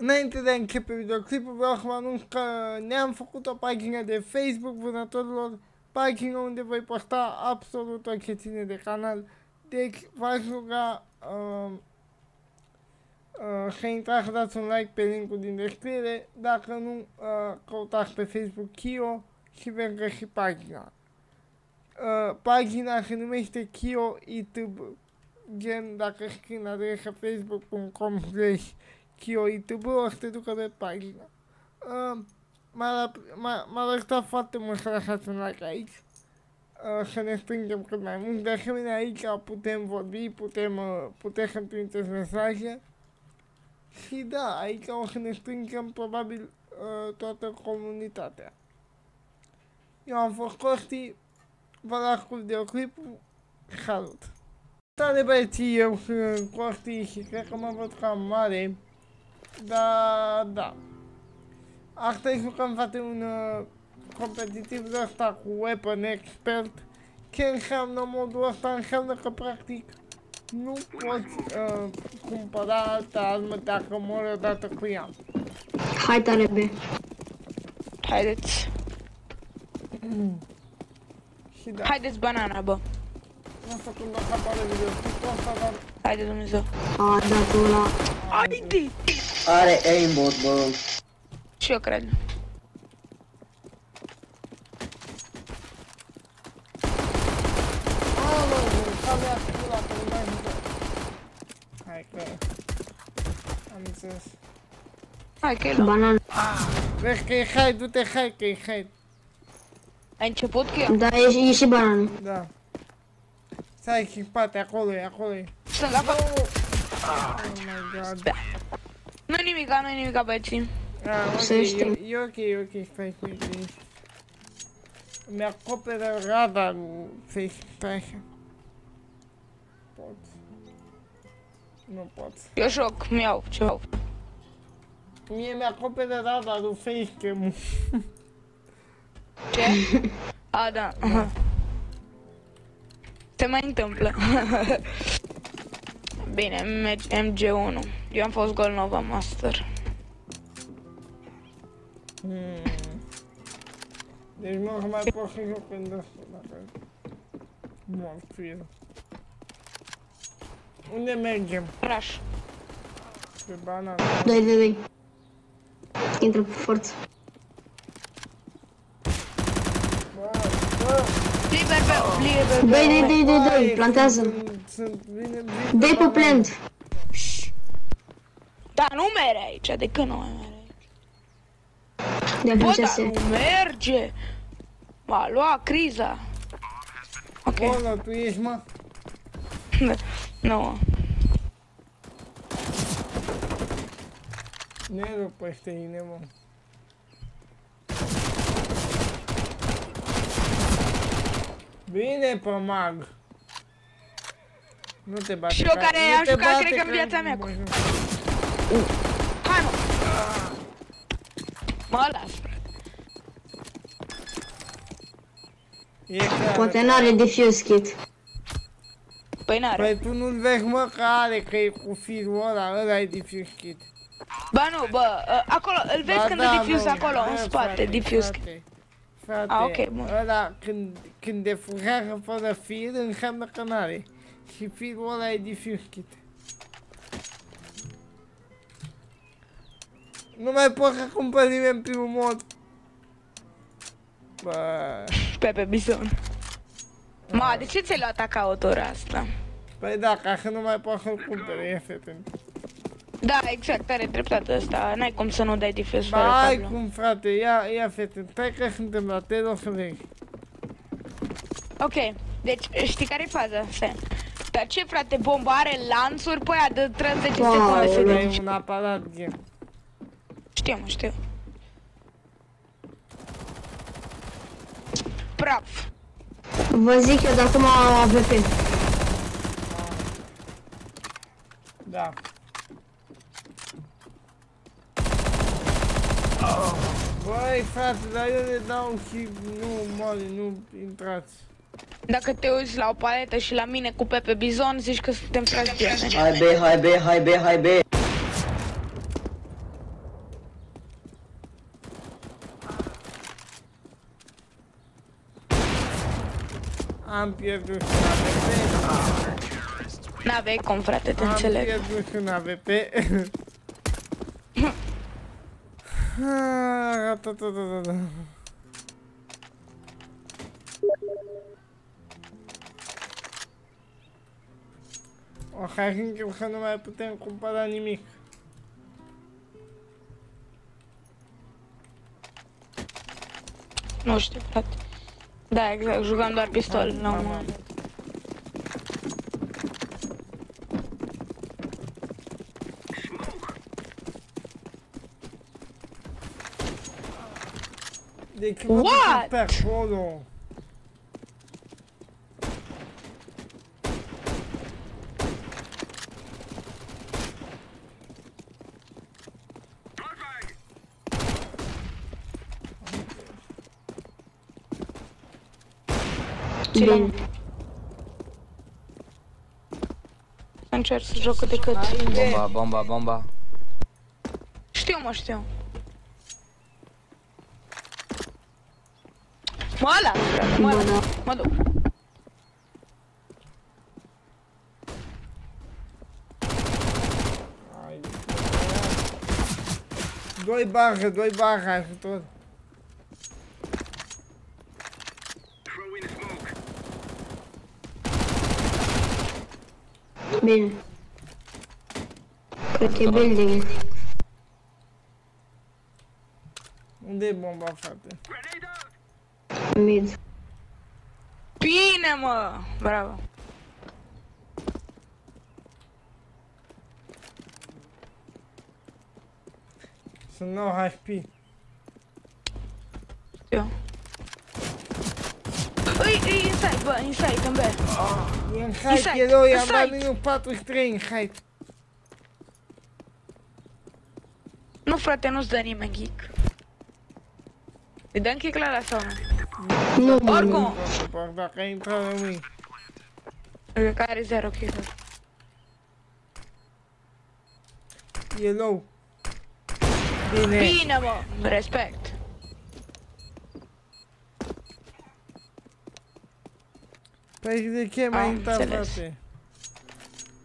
Înainte de a începe videoclipul, vreau să vă anunț că ne-am făcut o pagină de Facebook vânătorilor, pagină unde voi posta absolut orice ține de canal. Deci v-aș ruga uh, uh, să intrați să dați un like pe linkul din descriere, dacă nu uh, căutați pe Facebook Kio și veți găsi pagina. Uh, pagina se numește Kio YouTube, gen dacă scrii în adresa facebook.com slash KioITB o să te ducă pe pagina. Uh, m-a ajutat foarte mult să lăsați un like aici. Uh, să ne strângem cât mai mult. De asemenea, aici putem vorbi, putem, uh, putem să trimiteți mesaje. Și da, aici o să ne strângem probabil uh, toată comunitatea. Eu am fost Costi, vă las cu videoclipul, salut! Tare băieții, eu sunt Costi și cred că mă văd cam mare. Da, da. Asta e jucăm, frate, un uh, competitiv de ăsta cu Weapon Expert. Ce înseamnă modul ăsta? Înseamnă că, practic, nu poți uh, cumpăra altă armă dacă mori odată cu ea. Hai tare, be. Haideți. Și da, Haideți banana, bă. nu știu când o să apară videoclipul ăsta, dar Haide Dumnezeu. A dat ăla. Haide! Are aimbot, bă. Și eu cred. Alo, ca mea pula pe un mai Hai că... Am înțeles. Hai că e la. Banan. Vezi că e hai, du-te hai, că e hai. Ai început cu eu? Da, e, e și banan. Da. Stai și în spate, acolo e, acolo e. Sunt la fapt. Oh my god. Nu-i nimica, nu-i nimica, băieții. Ah, ok, Să e, știm. e ok, e ok, stai, stai, stai. Îmi acoperă radarul face, stai așa. Pot. Nu pot. Eu joc, mi-au ceva. Mie mi-acoperă radarul facecam-ul. Ce? A, da. Se mai întâmplă. Bine, MG1. Eu am fost Gol Nova Master. Hmm. Deci nu mai pot să joc în ăsta, dacă... Mor cu el. Unde mergem? Rush. Pe banana. Doi, doi, doi. Intră pe forță. Bă, bă! Liber pe... Liber pe... Doi, doi, doi, doi, doi. Băi, Plantează. Sunt, sunt, vine, vine Doi pe la- plant. Da, nu mere aici, de când nu mai mere aici? De Bă, dar princese. nu merge! M-a luat criza. Ok, Polo, tu ești, mă? nu. Ne rup peste tine, mă. Bine, pe mag. Nu te bate Și eu ca- care nu am te jucat, bate cred că în ca- viața mea cu- Bă, Hai, mă! Mă las, frate. E clar. Poate n-are defuse kit. Păi n-are. Păi tu nu-l vezi, mă, că are, că e cu firul ăla, ăla e diffuse kit. Ba nu, bă, ă, acolo, îl vezi Ba când da, e diffuse mă, acolo, în bă, spate, frate, diffuse. Frate, frate A, ok, bun. ăla când, când defuzează fără fir, înseamnă că n-are. Și firul ăla e diffuse kit. Nu mai pot să cumpăr nimeni primul mod. Bă, Pepe Bison. Ma, de ce ți-ai luat acautora asta? păi da, ca să nu mai pot să-l cumpere, e fete. Da, exact, are dreptate asta. N-ai cum să nu dai diffuse fără Ba, ai tablă. cum, frate, ia, ia fete, stai că suntem la tele, o să vezi. Ok, deci știi care e faza? Stai. Dar ce, frate, bomba are lanțuri pe aia de 30 Wow, secunde se Ăla duce. e un aparat gen. Știu, mă, știu. Praf. Vă zic eu de acum AVP. frate, dar eu le dau și nu, mori, nu intrați. Dacă te uiți la o paletă și la mine cu Pepe Bizon, zici că suntem frați prieteni. Hai B, hai B, hai B, hai B. Am pierdut un AVP. N-avei cum, frate, te Am. Am pierdut un AVP. O, hai închid că nu mai putem cumpăra nimic. Nu știu, frate. Da, exact, jucam doar pistol la un Am- moment. De ce mă What? duc pe acolo? Ce la Bine. Să încerc să joc cât de cât. Bomba, bomba, bomba. Știu, mă, știu. Mă las, frate, mă Ba las. da. Mă duc. Ai, Doi barre, doi barre, ajutor. Bine. Cred că e building. Unde e bomba, frate? Mid. Bine, mă! Bravo. Sunt 9 HP. Eu. Îi, îi, inside, bă, inside, în B. E în height, Inside, e rău, i-am dat inside. minus 43 în height. Nu, frate, nu-ți dă nimeni kick. Îi dăm kick la ăla sau nu? Nu, bine. Oricum. Doar dacă ai intrat rămâi. Cred că are zero kick-uri. E low. Bine. Bine, mă! Respect. Păi de ce mai Am intrat, înțeles. frate?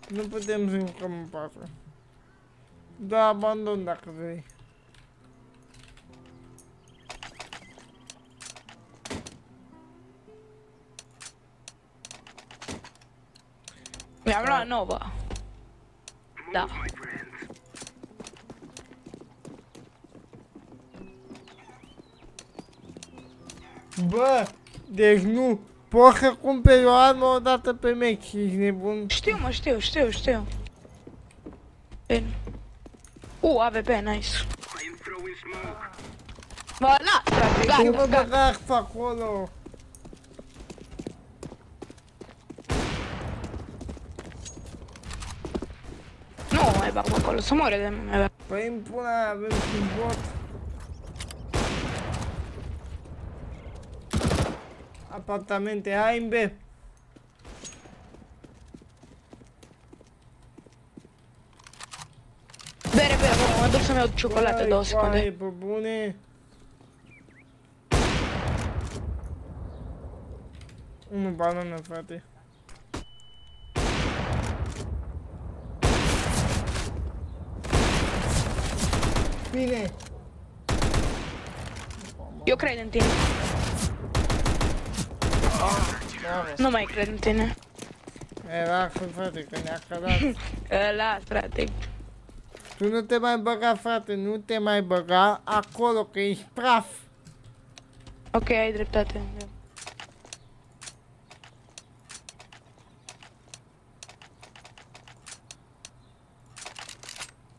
Nu putem să jucăm în patru. Da, abandon vrei. Mi-am luat nouă. Da. Bă, deci nu poți să cumperi o armă odată pe meci, ești nebun. Știu, mă, știu, știu, știu. Bine. U, AVP, nice. Bă, las, frate, Ce gata, vă gata. băgați acolo? Nu mai bag pe acolo, să moare de mine. Păi îmi pune aia, avem și un bot. Apartamente, hai în B. Bere, bere, bă, mă duc să-mi iau ciocolată, Băi, două secunde. coaie, Pe bune. Unu banană, frate. Bine. Eu cred în tine. Nu mai cred în tine. Era frate, că ne-a cărat. Ă, Las, frate. Tu nu te mai băga, frate, nu te mai băga acolo, că ești praf. Ok, ai dreptate.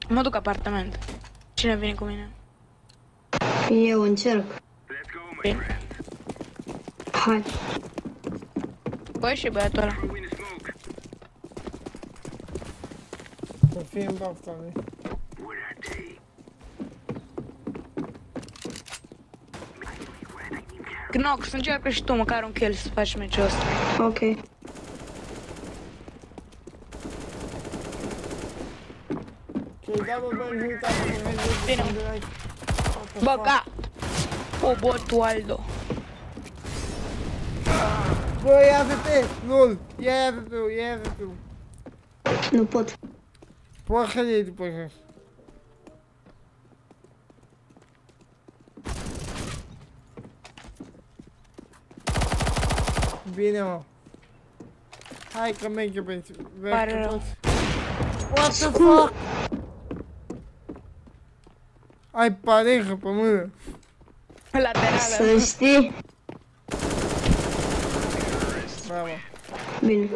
Mă duc apartament. Cine vine cu mine? Eu încerc. Bine. Hai. Băi și băiatul ăla. Să fie în bafta lui. Knox, încearcă și tu măcar un kill să faci meciul ăsta. Ok. Ok, double bang, uita, că mă merge Bine. de la aici. What the Bă, fuck? gat! O, botul Aldo. Bă, ia AVP! LOL! Ia AVP-ul, ia AVP-ul! Nu pot. Poate să iei după jos. Bine, mă. Hai că merge pe... Pare rău. What the fuck? Ai parehă pe mână. Laterală. Să știi. Bravo. Bine.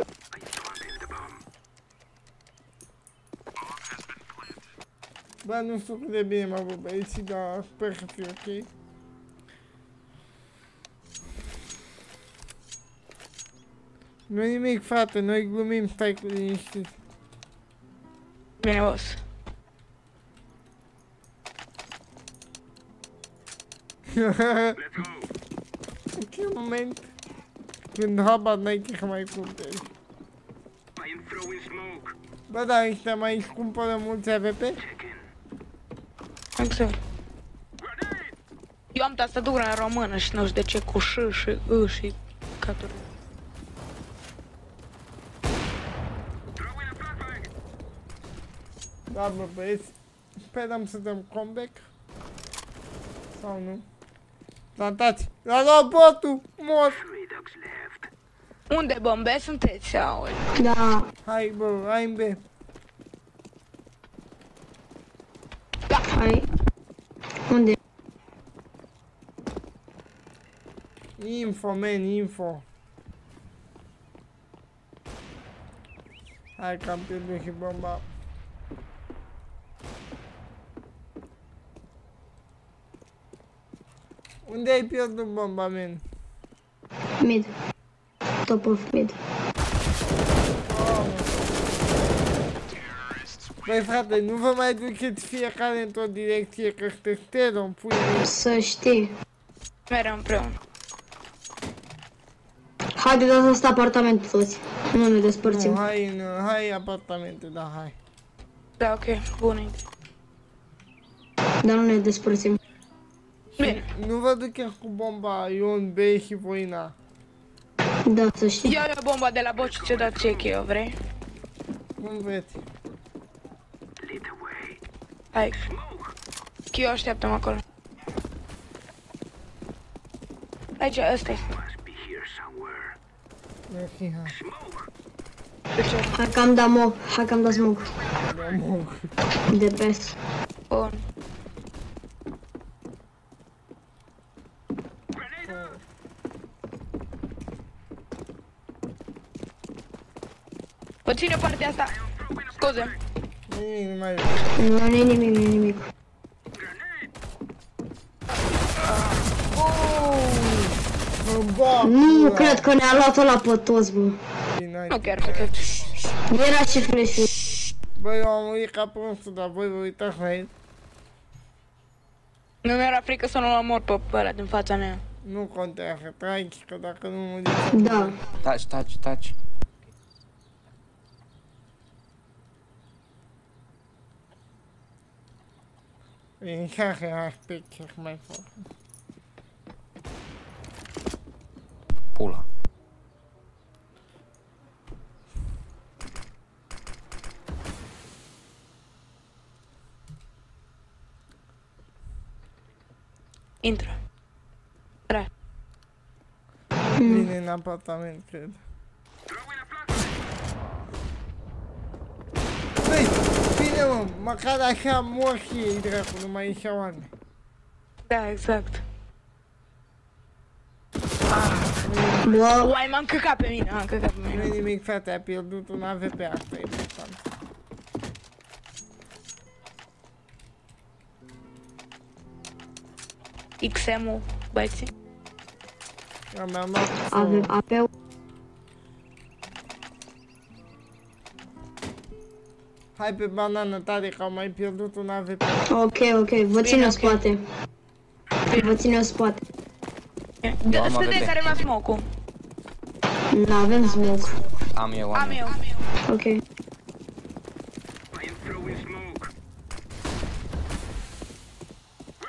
Bă, nu știu cât de bine mă văd aici, dar sper să fie ok. Nu nimic, frate, noi glumim, stai cu liniștit. Bine, boss. În ce moment? Când habar n-ai ce să mai cumperi. Bă, da, ăștia mai își cumpără mulți AVP? Exact. Eu am tastatură în română și nu știu de ce cu ș și î și caturi. Da, bă, băieți, sperăm să dăm comeback. Sau nu? Plantați! L-a luat botul! Mor! Unde bombe sunteți? Aole. Da. Hai, bă, hai în B. Hai. Unde? Info, man, info. Hai că am pierdut și bomba. Unde ai pierdut bomba, man? Mid. Top of mid. Băi, frate, nu vă mai duceți fiecare într-o direcție, că te steră în pui mei. Să știi. Mereu împreună. Hai de data asta apartament toți. Nu ne despărțim. Nu, hai în, hai în apartamente, da, hai. Da, ok, bună idee. Dar nu ne despărțim. Bine. Nu vă duceți cu bomba, eu în B și voi în A. Da, să știi. Ia eu bomba de la boci ce dat check eu, vrei? Cum vreți. Hai. Chiu, așteaptă-mă acolo. Aici, ăsta este. Mersi, hai. De ce? Hai că am dat mob. Hai că am dat smoke. Da, mă. De best. Bun. O ține partea asta. Scuze. Nimic, nu mai Nu, nu e nimic, nu e nimic. Mă bag, Nu bă. cred că ne-a luat-o la pe toți, bă. Bine, hai. Nu chiar pe tot. Era și flash Bă, eu am murit ca prostul, dar voi vă uitați la el. Nu mi-era frică să nu-l omor pe ăla din fața mea. Nu contează, tragi, că dacă nu mă Da. Taci, taci, taci. În care aspect ce mai fac. Pula. Intră. Ra. Vine în apartament, cred. Băi, bine mă, măcar așa mor și ei, dracu, nu mai ieșeau oameni. Da, exact. Bă, Uai, m-am căcat pe mine, m-am căcat pe Nu e mine. nimic, frate, a pierdut un AVP, asta e important. XM-ul, băieții. Eu mi-am luat avem Hai pe banană tare, că am mai pierdut un AVP. Ok, ok, vă țin în ok. spate. Vă țin în spate. Da, am Stăteți AVP. care mă smoke-ul. Nu avem smoke. Am eu, am, Am eu. eu. Ok.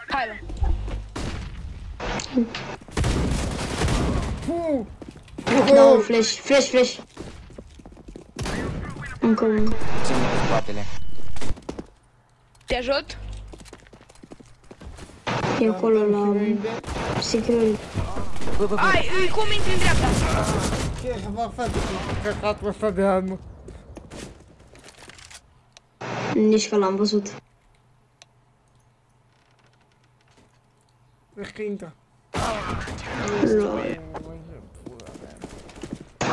Hai, bă. Puh! Da, un flash, flash, flash. Încă unul. Țin în spatele. Te ajut? E acolo la security. Bă, bă, bă. Ai, îi, cum intri în dreapta? Ce să fac frate cu căcatul ăsta de armă? Nici că l-am văzut. Cred că intră. Lol.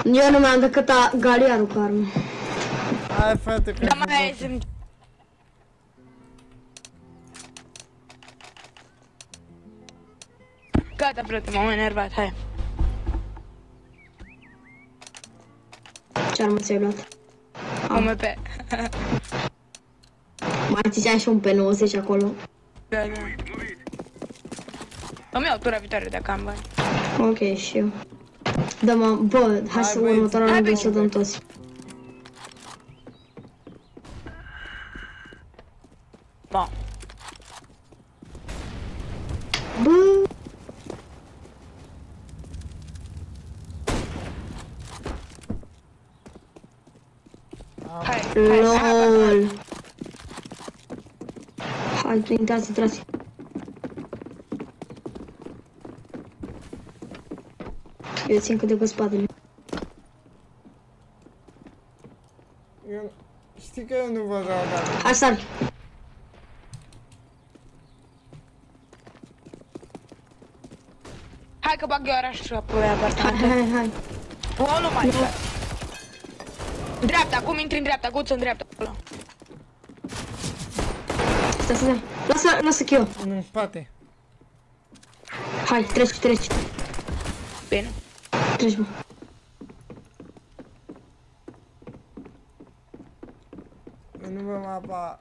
Eu nu mi-am decât a galiarul cu armă. Hai frate că Da, mai ai SMG. Gata, frate, m-am enervat, hai. Ce armă ți-ai luat? OMP. Mai țineai și un P90 acolo. Da, da. Îmi iau tura viitoare dacă am bani. Ok, și eu. Da, mă, bă, hai să băieți. următoarea Hai, rundă băieți. să dăm toți. Bun. Bă, Hai, hai, hai, hai. lol. Hai, intrați, intrați. Eu țin cât de pe spatele. Eu... Știi că eu nu vă dau dacă. Hai, sar. Hai că bag eu orașul pe Hai, apartament. hai, hai, hai. O, nu mai stai. În dreapta, cum intri în dreapta, guță în dreapta, acolo. Stai, stai, stai. Lasă, lasă că eu. În spate. Hai, treci, treci. Bine. Treci, bă. Eu nu vă mai apa.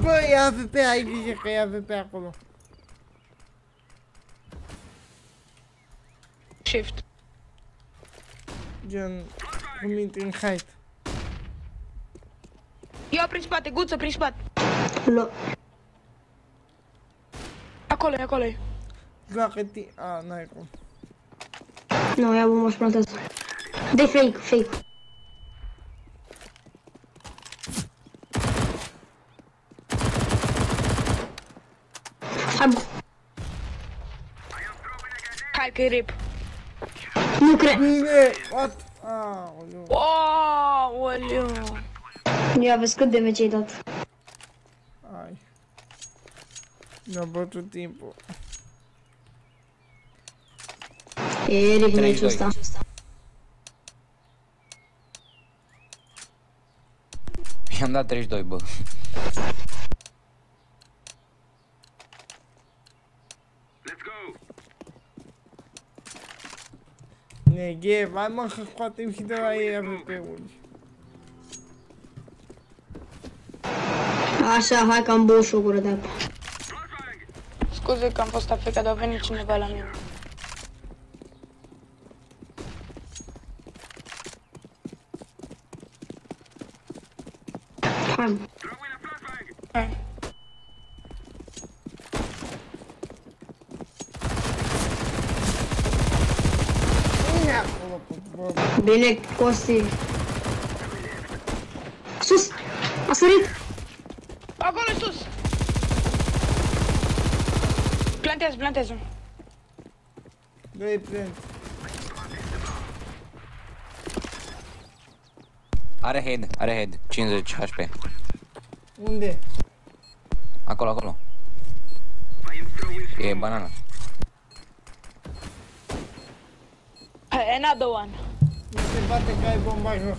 Bă, e AVP, ai grijă că e AVP acolo. Shift. Gen, cum intri în height. Eu prin spate, guță prin spate. Lo. Acolo e, acolo e. Joacă ti... A, n-ai cum. Nu, ia bomba și plantează. Dai fake, fake. Hai, bă. Hai că e rip. Nu cred. Bine! What? Aoleu. Aoleu. Ia vezi cât de meci ai dat. Ai. Mi-a bătut timpul. E rip meciul 32. ăsta. I-am dat 32, bă. Neghe, vai mă că scoatem și de la ei AVP-uri. Așa, hai că am băut și o gură de apă. Scuze că am fost afectat, dar a venit cineva la mine. Hai, mă. Hai. Bine acolo, bă, bă. Bine, Costi. Sus! A sărit! Acolo sus! Plantează, plantează. Dă-i plant. Are head, are head. 50 HP. Unde? Acolo, acolo. E banana. Hai, another one. Nu se bate că ai bomba jos.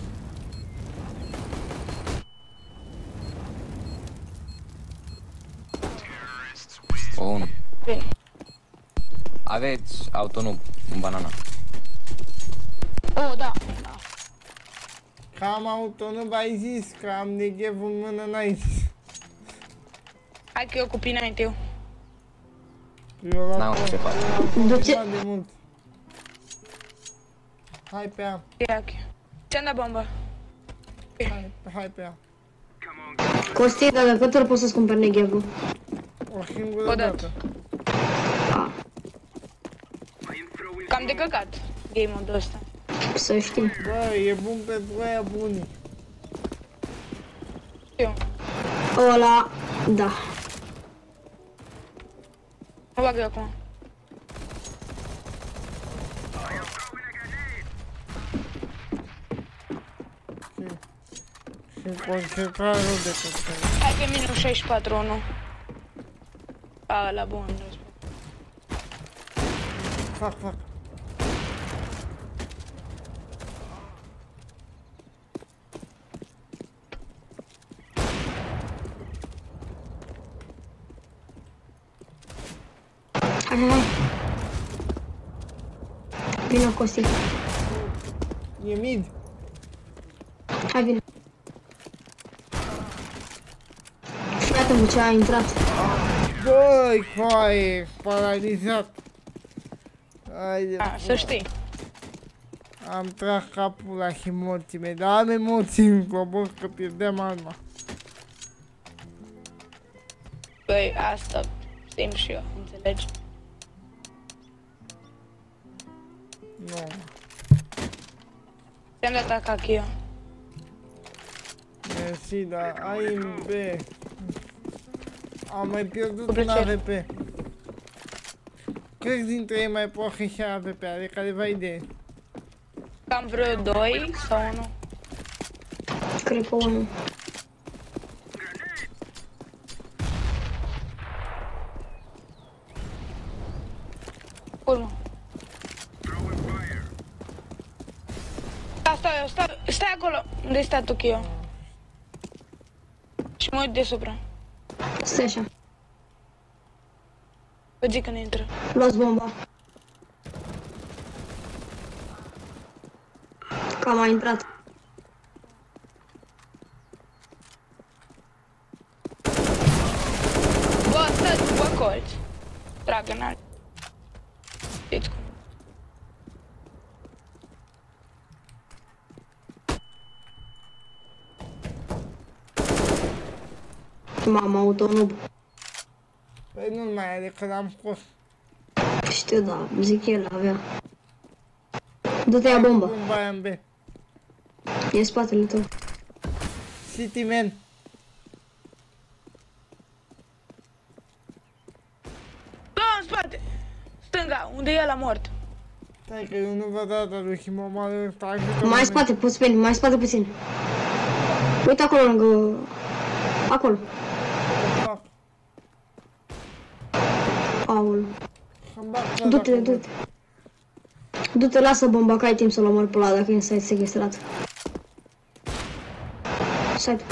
Bun. Bine. Aveți autonup în banana. Oh, da. Că am auto, nu ai zis, că am neghev în mână, n-ai zis. Hai că eu cu pina înainte eu. Eu la N-am ce fac. Du-te. de mult. Hai pe ea, Ia, ok. Ți-am dat bomba. hai, hai pe ea. Costi, dar dacă tot poți să-ți cumperi neghevul. O singură O dată. dată. Cam de căcat game-ul ăsta. Să știi. Bă, e bun pentru aia buni. Eu. Ăla, da. Mă bag eu acum. Și concentrare nu de tot. Hai că minus 64 1. A, la bun. Fac, fac. Hai, hai, hai. Vino, Costi. E mid. Hai, vino. Iată-mă ce a intrat. Băi, coaie, paralizat. Haide, A, să știi. am tras capul la și morții mei, dar am emoții în cobor că pierdeam arma. Băi, asta simt și eu, înțelegi? Nu. Ți-am dat atac eu. Mersi, dar ai în B. Am mai pierdut Cu un plăcere. AVP. Câți dintre ei mai poate și AVP? Are careva idee? Cam vreo 2 sau 1. Cred că unul. Urmă. Da, stai, stai, stai acolo, unde stai Tokyo. Și mă uit deasupra. Stai așa. Vă zic când intră. Luați bomba. Cam a intrat. Bă, stai după colț. Trag în alt. Știți cum. Mama, autonub. Păi nu mai are, că l-am scos. Știu, da, zic el avea. Du-te ia bomba. Bomba aia în B. E în spatele tău. City man. Da, în spate! Stânga, unde e la mort. Stai că eu nu vă dat lui și mă mare ăsta. ajută-mă, Mai man. spate, puțin, mai spate puțin. Uite acolo lângă... Acolo. Fac. Aul. Să-mi bag Du-te, dacă du-te. Du-te, lasă bomba, că ai timp să-l omori pe ăla dacă e în site sequestrat. Site.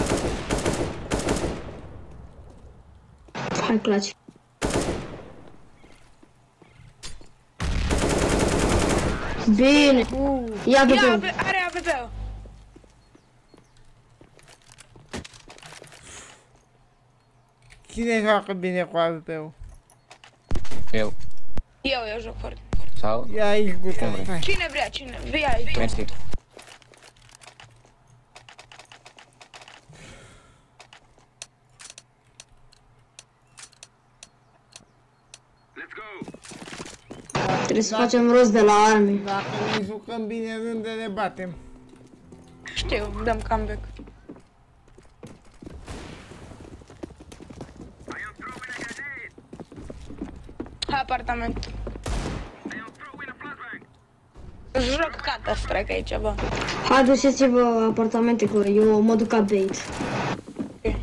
Hai, claci. Bine. Uh, Ia de Ia, pe ave- are AVP-ul. cine joacă bine cu AVP-ul? Eu. Eu, eu joc foarte. Sau? Ia aici, Guta. vrei. Stai. Cine vrea, cine? Vii aici. Mersi. Trebuie să facem rost de la arme. Dacă ne jucăm bine rânde, le batem. Știu, dăm comeback. Hai apartament. Joc Counter-Strike aici, bă. Hai, duceți-vă apartamente cu eu mă duc ca bait. Ok.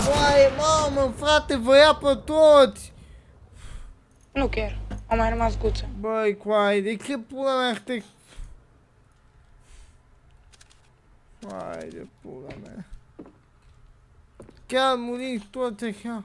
Foaie, mamă, frate, vă ia pe toți! Nu chiar. Au mai rămas guță. Băi, coaie, de ce pula mea te... Hai de pula mea. Chiar muriți toți așa.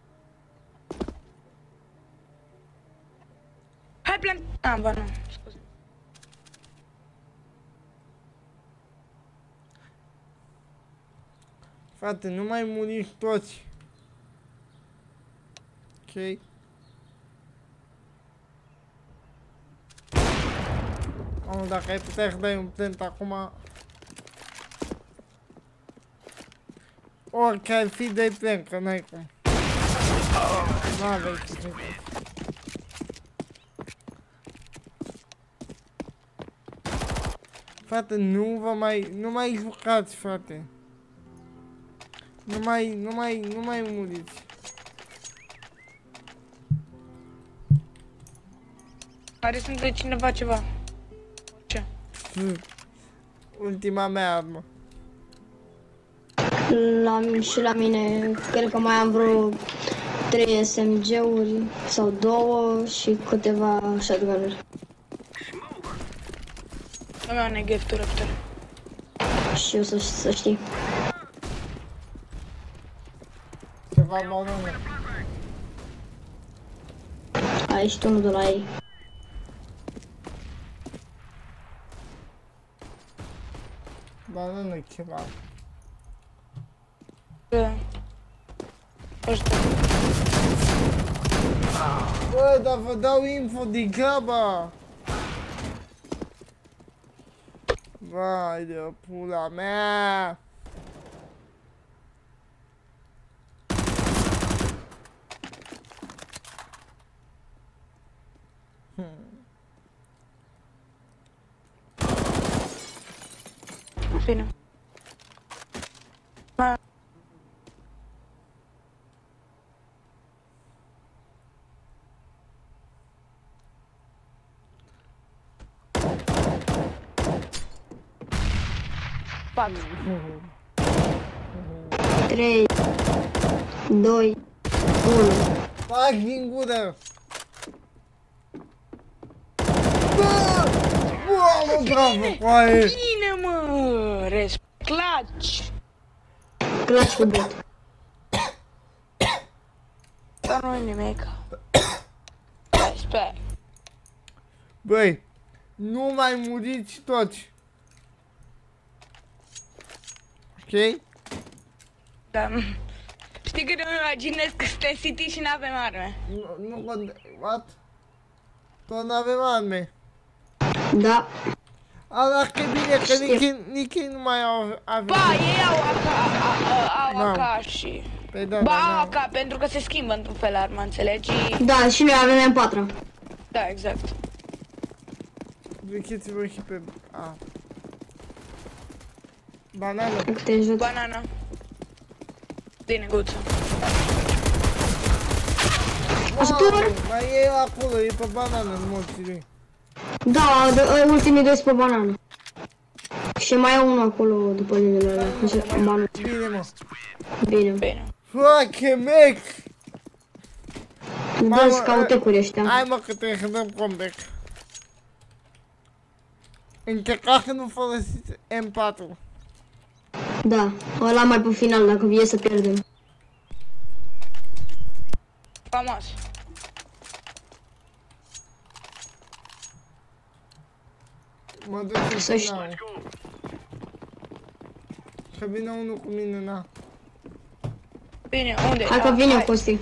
pula mea. Mamă, insane crack efect aici. Ah, ba nu, scuze. Frate, nu mai muriți toți. Ok. Mamă, dacă ai putea să dai un plant acum... Orice ar fi, dai plant, că n-ai cum. N-aveai ce să faci. Frate, nu vă mai, nu mai jucați, frate. Nu mai, nu mai, nu mai muriți. Are sunt de cineva ceva. Ce? Ultima mea armă. La, și la mine, cred că mai am vreo 3 SMG-uri sau două și câteva shotgun-uri. Nu mi-au negev tu răptare. Și eu să, să știi. Ceva banană. Ai și tu unul de la ei. Banană ceva. Da. Ăștia. Bă, dar vă dau info degeaba. Vai de pula mea. Bine. Ma... Patru. 3, 2, 1. Fac din gură. Bă! Bă, bravo, coaie! Bine, mă! Resclaci! Claci cu bot. Dar nu e nimic. Stai, sper. Băi, nu mai muriți toți. Ok? Da. Știi că nu imaginez că suntem City și n-avem arme. Nu, nu conte... What? Tot n-avem arme. Da. A, dacă e bine, că nici, nici nu mai au avem. Ba, ei au AK, au Da. AK și... Păi da, Ba, da, au da. AK pentru că se schimbă într-un fel arma, înțelegi? Da, și noi avem M4. Da, exact. Duceți-vă și pe... A. Banană. Dacă te ajut. Banana. Bine, guță. Ajutor! Mamă, Mai e acolo, e pe banană în morții lui. Da, de, ultimii doi sunt pe banană. Și mai e unul acolo după linele alea. Nu știu, banul. Bine, mă. Bine. Bine. Fuck, mec! Mamă, Dă-ți cautecuri ăștia. Hai mă că trebuie să dăm comeback. Încercați să nu folosiți M4. Da, ăla mai pe final, dacă vie să pierdem. Frumos. Mă duc în Să știi. final. Că vine unul cu mine, na. Bine, unde? Hai că Da, vine hai. Costi.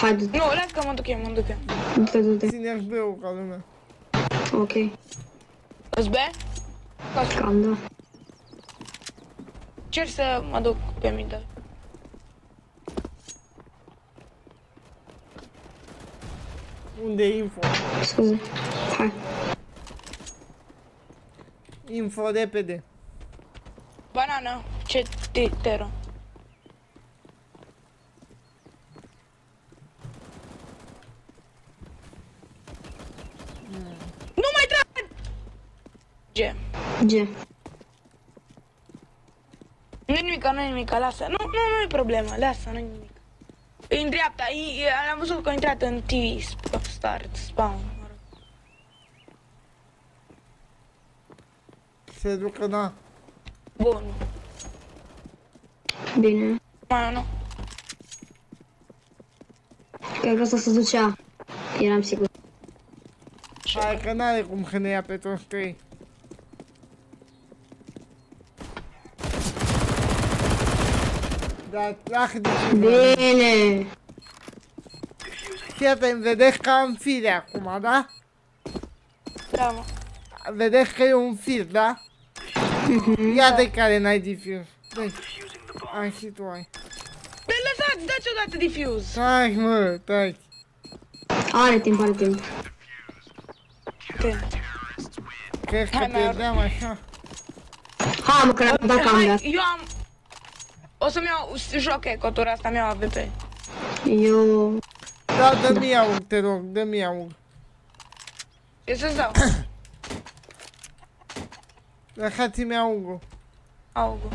Hai, du-te, Nu, las că mă duc eu, mă duc eu. du-te, du-te. Ține B-ul ca lumea. Ok, Îți be? cam da. Cer să mă duc pe mine. Unde e info? Scuze. Hai. Info repede. Banana, ce titero. Nu mai trag! Ce? G. Nu e nimic, nu e nimic, lasă. Nu, nu, nu e problemă, lasă, nu e nimic. E în dreapta, e, e, am văzut că a intrat în TV sp- start, spawn. mă rog. Se ducă, na. Bun. Bine. Mai nu. Cred că asta se ducea. Eram sigur. ce. Hai că n-are cum că ne ia pe toți trei. Dar dacă de ce Bine. Fii atent, vedeți că am fire acum, da? Da, mă. Vedeți că e un fir, da? Ia de care n-ai diffuse. Dai. Ai și tu ai. Bă, lăsați, dați odată diffuse. Stai, mă, stai. Are timp, are timp. Te- Cred că Hai, mai- pierdeam așa. Hai mă, că ne-am dat cam Hai, eu am... O să-mi iau, joc ecotura asta, mi-au AVP. Eu... Da, dă-mi aur, te rog, dă-mi aur. Eu să-ți dau. Lăsați-mi aurul. Augu.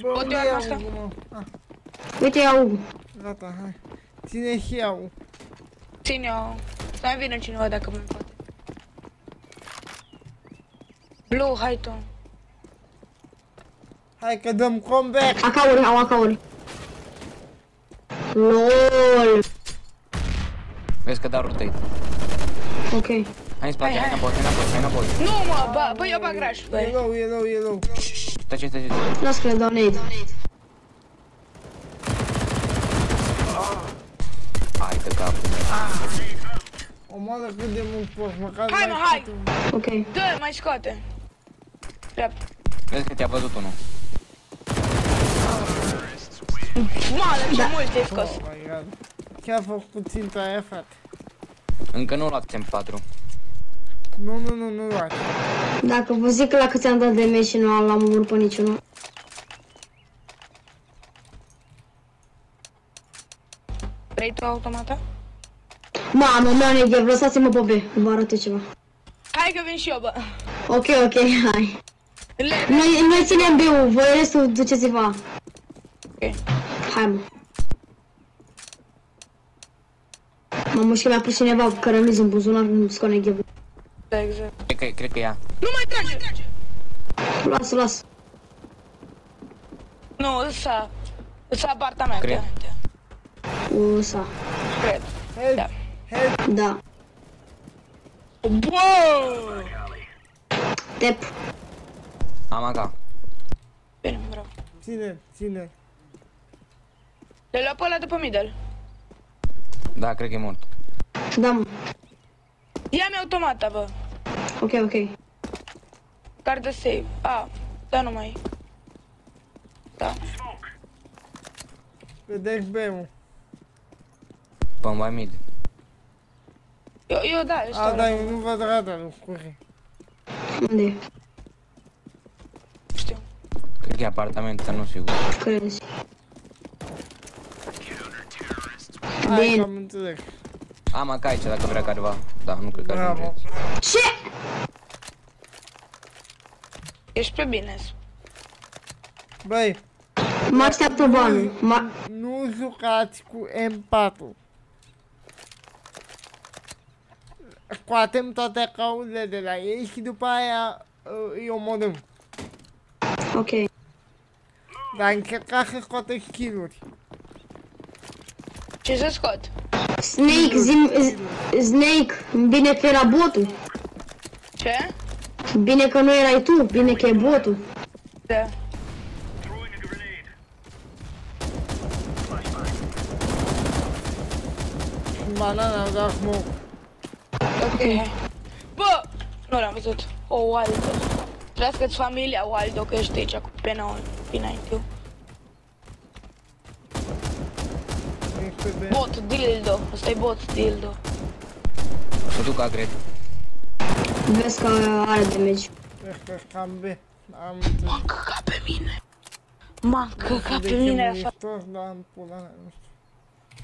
Bă, Pot unde eu e arma asta? aurul, mă? Ah, Uite, iau. gata, hai. Ține și aurul. Ține eu. Să mai vină cineva dacă mă poate. Blue, hai tu. Hai că dăm comeback. Acauri, au acauri. LOL. Vezi că dau rotate. Ok. Hai în spate, Hai, hai hai. înapoi, hai înapoi, hai înapoi. Nu, mă, bă, bă, eu bag raș, E băi. low, e low, e low. Tace, tace, tace. Las că le dau nade. Hai de capul meu. Omoară cât de mult poți, măcar Hai, mai mă, hai. câte un- Ok. Dă, mai scoate. Dreapta. Vezi că te-a văzut unul. Mamă, ce mult ai scos. Oh my god. Chiar a făcut ținta aia, frate. Încă nu luați în 4. Nu, nu, nu, nu luați. Dacă vă zic că la câți am dat de meci și nu l-am omorât pe niciunul. Vrei tu automata? Mamă, mea neghev, lăsați-mă pe B, vă arăt eu ceva. Hai că vin și eu, bă. Ok, ok, hai. Le... Noi, noi ținem B-ul, voi restul duceți-vă. Ok. Hai, mă. Mă mușcă mi-a pus cineva cărămizi în buzunar, nu scone ghevul. Da, exact. Cred că, cred că ea. Nu mai trage! Las, las. Nu, ăsta... Ăsta apartament. Cred. Usa. Cred. Help, Da. help. Da. Bă! Tep. Am AK. Bine, bravo. Ține, ține. Le luat pe ăla după middle. Da, cred că e mort. Da, mă. Ia-mi automata, bă. Ok, ok. Card de save. A, da, nu mai. Da. Vedeți B-ul. Bomba mid. Eu, eu da, eu A, stau da, la... eu nu văd radarul, scurre. Unde e? Știu. Cred că e apartament, dar nu sigur. Crezi. Hai că am înțeles. Am AK aici dacă vrea careva. Da, nu cred că Bravo. ajunge. Ce? Ești pe bine. Băi, Mă așteaptă. Mă... nu jucați cu M4. Scoatem toate caurile de la ei și după aia. Ok. Dar încercați să scoateți kill-uri. Ce să scot? Snake, zim... z- Snake, bine că era botul. Ce? Bine că nu erai tu, bine că e botul. Da. Banana dat smoke. Ok. Bă! Nu l-am văzut. O, Waldo. Trească-ți familia, Waldo, că ești aici cu pena înainte. Ești pe B. Bot, dildo. Ăsta e bot, dildo. Mă duc A, cred. Vezi că are damage. Ești pe cam B. Am înțeles. M-am căcat pe mine. M-am căcat De pe ce mine mă așa. istor, dar am pula mea, nu știu.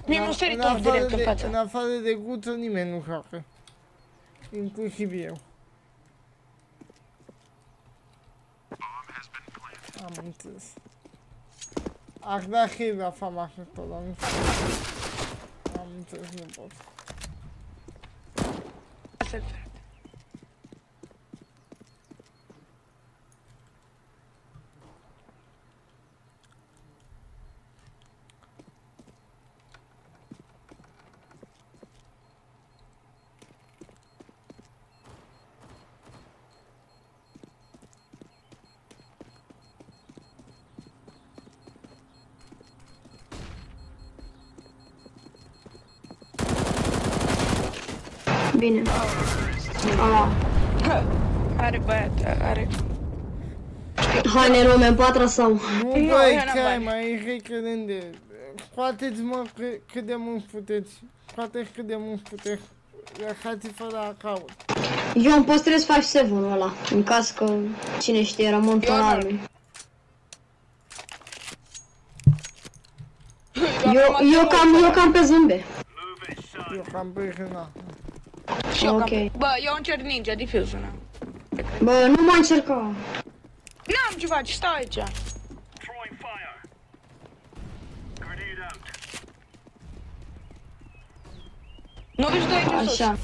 Mi-a În- musterit în unul afară direct în de- față. În afară de guță nimeni nu joacă. Inclusiv eu. Am înțeles. Aș da heal la fama asta, dar nu știu. Bine. A, Are băiat, are. hai ne luăm în patra sau? Nu, Nu, băi, eu n-am ce ai, bani. mai e recrede. Scoateți, mă, cât, cât de mult puteți. Scoateți cât de mult puteți. Lăsați fără account. Eu îmi păstrez 5-7 ăla, în caz că cine știe rămân Eu în nu. arme. Eu, eu, cam, eu cam pe zâmbe. Eu cam pe hâna. Și eu Ok. cam- Bă, eu încerc ninja, diffusion. am. Bă, nu mai încerca. N-am ce faci, stau aici. Throwing fire. Grenade out. Nu vezi tu aici sus. Așa.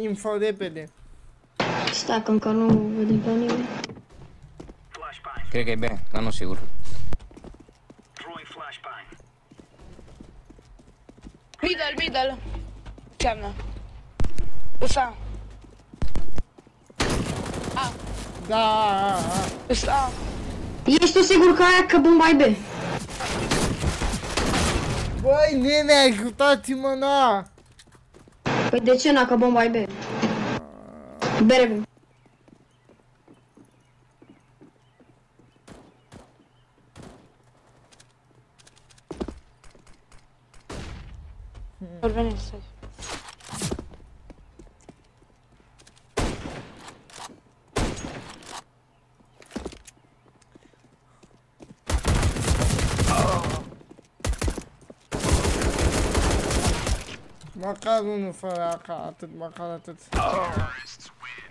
Info repede. Stai că încă nu vedem pe nimeni. Flashbang. Cred că e B, dar nu sigur. Middle, middle. Înseamnă. Usa. Da, Usa. Ești tu sigur că aia că bomba e B? Băi, nene, ajutați-mă, na! Păi de ce n-a că bomba e B? Bere B. Vor veni să Măcar unul fără AK, atât, măcar atât.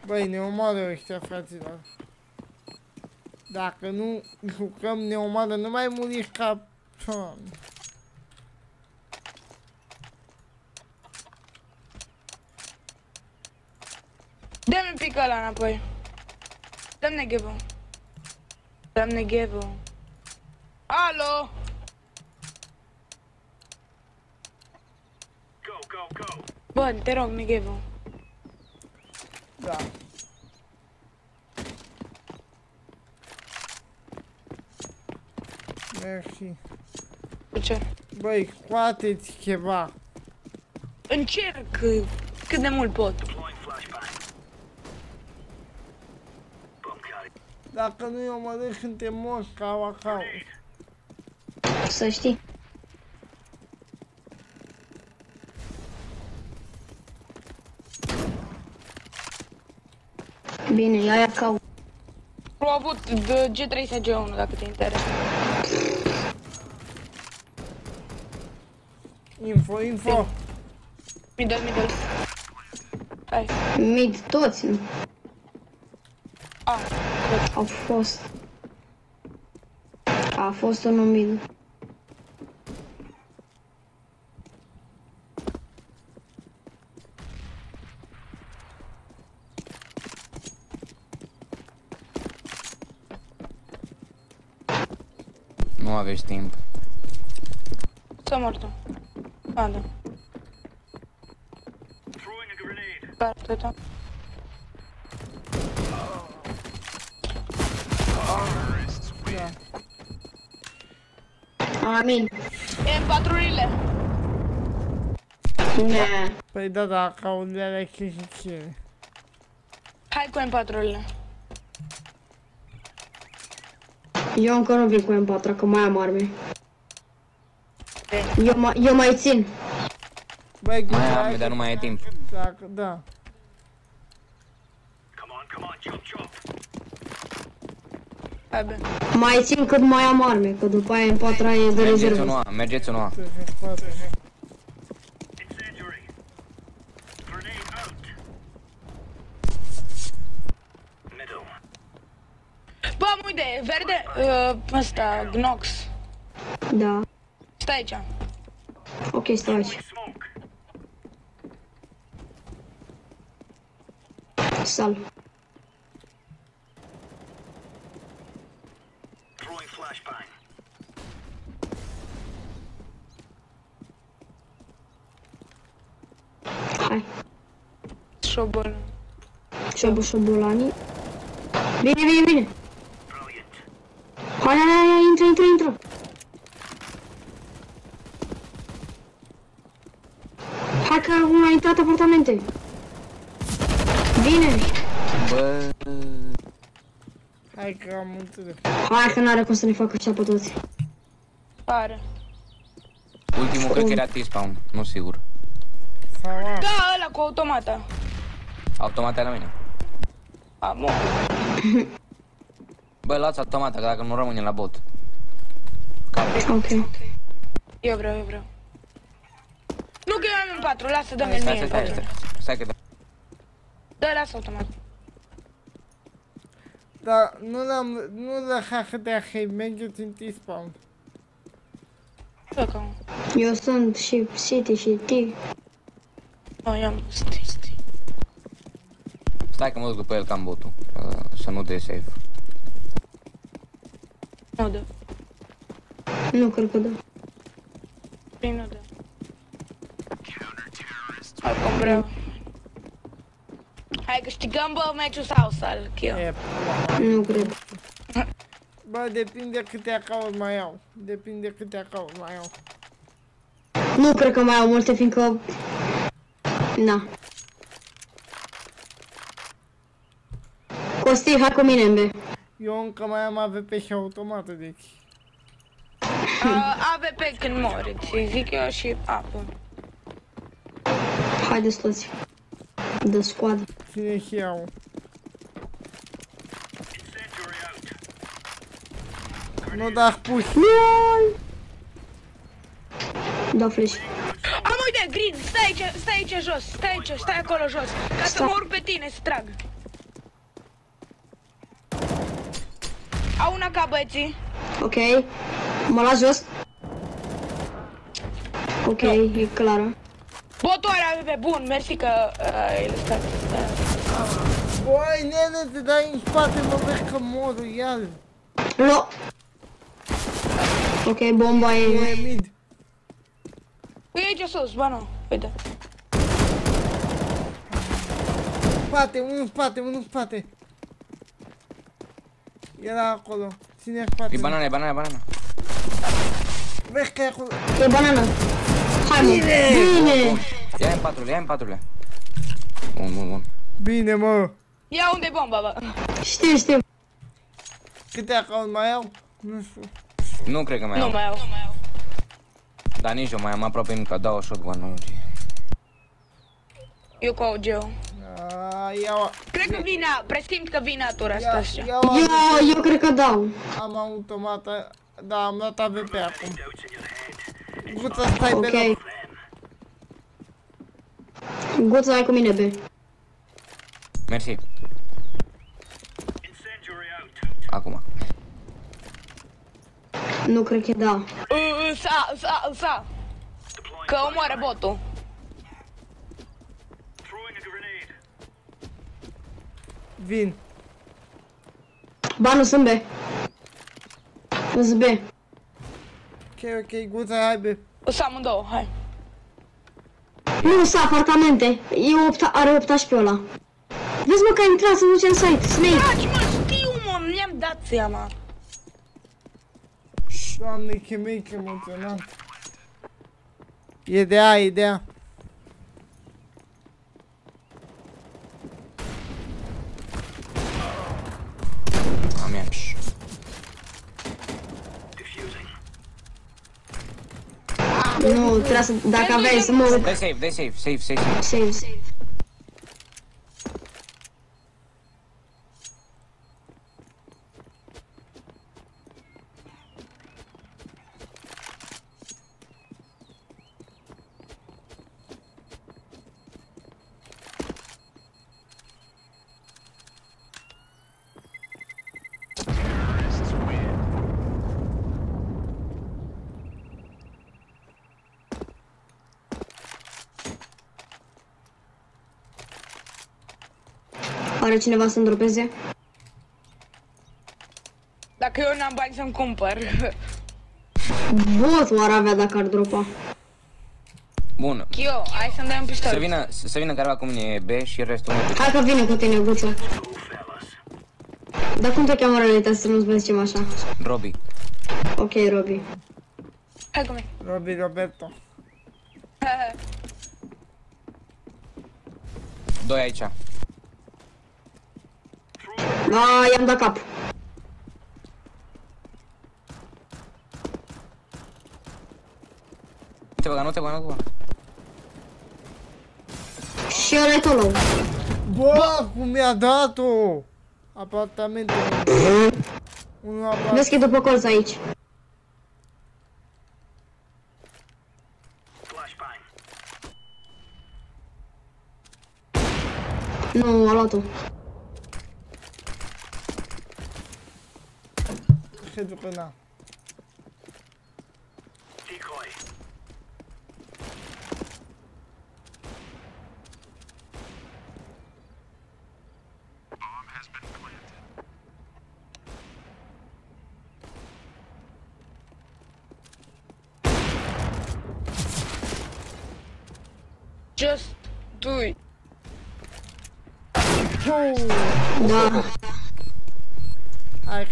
Băi, ne omoară ăștia, fraților. Dacă nu jucăm, ne omoară, nu mai muriți ca... Doamne. Dă-mi un pic ăla înapoi. Dă-mi neghevul. Dă-mi neghevul. Alo! Go, go, go. Bă, te rog, neghevul. Da. Mersi. De ce? Băi, scoateți ceva. Încerc cât de mult pot. Carry. Dacă nu-i omorât, suntem morți ca acau. Să știi. Bine, ia ia cau. Au avut de G3 SG1 dacă te interesează. Info, info. Middle, middle. Hai. Mid toți nu? A, cred. Au fost. A fost unul mid. Nu aveți timp. S-a mort. A, da. Throwing Amin. E în patrurile. Ne. Păi da, da, acaurile alea chichichire. Hai cu M4-urile. Eu încă nu vin cu M4, că mai am arme. Eu, mai, eu mai țin. Băi, Mai gândeai am, dar nu mai e timp. Dacă, da. Hai bine. Mai țin cât mai am arme, că după aia M4 e de Mergeți rezervă. unul A, mergeți unul A. Incendiary. Grenade out. Middle. Bă, am o idee. Verde, uh, ăsta, Gnox. Da. Stai aici. Ok, stau aici. Smoke. Șobol. Șobu șobolani. Bine, bine, bine. Brilliant. Hai, hai, hai, hai, intră, intră, intră. Hai că una a intrat apartamente. Vine. Bă... Hai că am înțeles. Hai că n-are cum să ne facă așa pe toți. Pare. Ultimul cred că era T-spawn, nu sigur. Sau a, Da, ăla cu automata. Automat e la mine. A, bun. Bă, luați automata, că dacă nu rămâne la bot. Ok. Eu vreau, eu vreau. Nu că eu am în 4, lasă, dă-mi Stai, mie stai, în stai, 4. stai. Stai că da. Dă, lasă automat. dar nu l-am, nu lăsa că de hei, mergeți în T-spawn. Bă, că... Eu sunt și City și T. Nu, eu am sti, sti. Stai că mă duc după el cam botul. Să nu te save. Nu dă. Nu cred că da. Prin nu dă. Hai vreau. Hai câștigăm, bă, meciul sau să-l kill. E, Nu cred. bă, depinde câte acauri mai au. Depinde câte acauri mai au. Nu cred că mai au multe, fiindcă... Na. Costi, hai cu mine, mbe. Eu încă mai am AVP și automată, deci. Uh, AVP când mori, ți zic eu și apă. Haideți toți. De squad. Ține și iau. Incendiary out. Nu da puși. Da flash. Am uite, Green, stai aici, stai aici jos, stai aici, stai acolo jos, ca să mă urc pe tine să trag. Au una ca băieții. Ok. Mă las jos. Ok, e clară. Botul are AVP, bun, mersi că uh, el stă. Băi, nene, te dai în spate, mă vezi că mor, iar. Lo. Ok, bomba E e... mid. E aici sus, bă, nu, uite. Spate, unul în spate, unul în spate. Era acolo. Ține spate. E banana, e banana, e banana. Vezi că e acolo. E banana. Hai, mă. Bine. Ia în patrule, ia în patrule. Bun, bun, bun. Bine, mă. Ia unde e bomba, bă? Știu, știu. Câte acauri mai au? Nu știu. Nu cred că mai Nu am. mai au. Dar nici eu mai am aproape încă dau shotgun-ul. Eu cu AUG-ul. A, iau, Cred că vine, presimt că vine atura asta ia, așa. iau, Eu, eu cred că dau. am automată. Da, am luat AVP acum. Doubts in your head. Guța, stai pe Ok. loc. Guța, hai cu mine, be. Mersi. Incendiary out. Acum. Nu cred că da. Uh, Sa, sa, sa. Deploying Că omoară botul. Vin. Ba, nu sunt be. Nu sunt be. Ok, ok, Guța, hai be. O să amândouă, hai. Nu, sunt apartamente. E 8, are 18 pe ăla. Vezi mă că a intrat să duce în site. Snake. Dragi, mă, știu, mă, mi-am dat seama. Doamne, ce mic emoționant. E de a, e de a. Am ea. Diffusing. Nu, trebuie să, dacă aveai să mă urc. Dai safe, dai safe, safe, safe, safe. Save, save. Are cineva să îndropeze? Dacă eu n-am bani să-mi cumpăr. Botul ar avea dacă ar dropa. Bun. Eu, hai să-mi dai un pistol. Să vină, să vină careva cu mine B și restul meu. Hai că vine cu tine, Guță. Go, fellas. Dar cum te cheamă în realitate să nu-ți mai zicem așa? Robi. Ok, Robi. Hai cu mine. Robi Roberto. Doi aici. A, i-am dat cap. Nu te băga, nu te băga, nu te băga. Și ăla e tot low. Bă, cum mi-a dat-o! Apartamentul. Unul apartament. Vezi că e după colț aici. Flashbang. Nu, a luat-o. Cred că n-am. Decoy.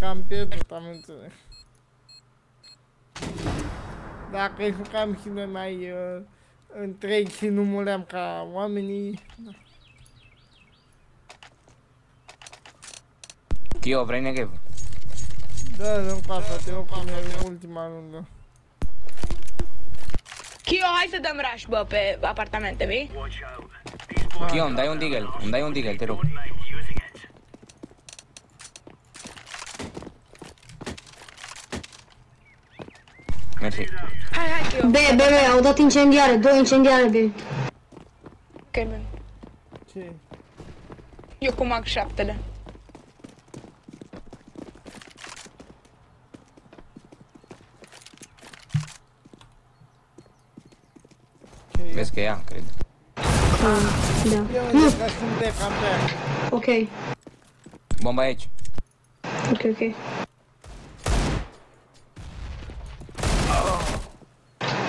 Hai că am pierdut, am înțeles. Dacă îi jucam și noi mai uh, întregi și nu muream ca oamenii, Kio, vrei negev? da, dăm cu asta, te rog, cum e ultima rundă. Kio, hai să dăm rush, bă, pe apartamente, vei? Watch out. These boys Kio, îmi dai un deagle, îmi dai un deagle, te rog. Mersi. Hai, hai, Kio. B, B, B, au dat incendiare, două incendiare B. Ok, bine. Ce? Eu cu mag 7 Ce e? Vezi că e ea, cred. Da. Eu nu că sunt de camper. Ok, Bomba e aici. ok, ok.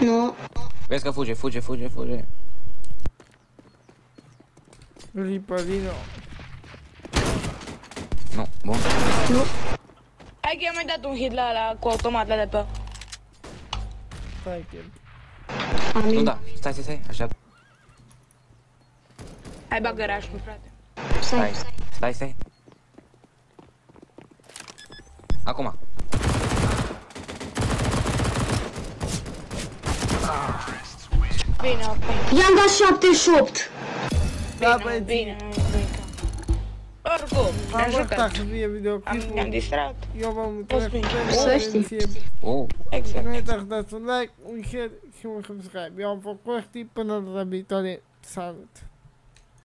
Nu, Vezi că fuge, fuge, fuge, fuge. Ripărino. Nu, bun. Hai că i-am mai dat un hit la, la cu automat la de pe. Stai că Nu amin. da, stai, stai, stai, așa. Hai bagă rush frate. Stai, Stai. stai, stai. Acum. Bine, ok. I-am dat 78. Da, Bine, bine, bine. Oricum, am fie Am, ne-am distrat. Eu Să știi. atenție. Oh, Exact. Nu uitați să dați un like, un share și un subscribe. Eu am făcut Costi până data viitoare. Salut!